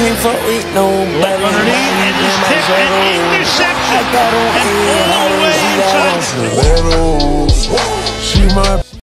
can't fuck with nobody. Underneath, and it's tipped and interception. And all the way inside. She my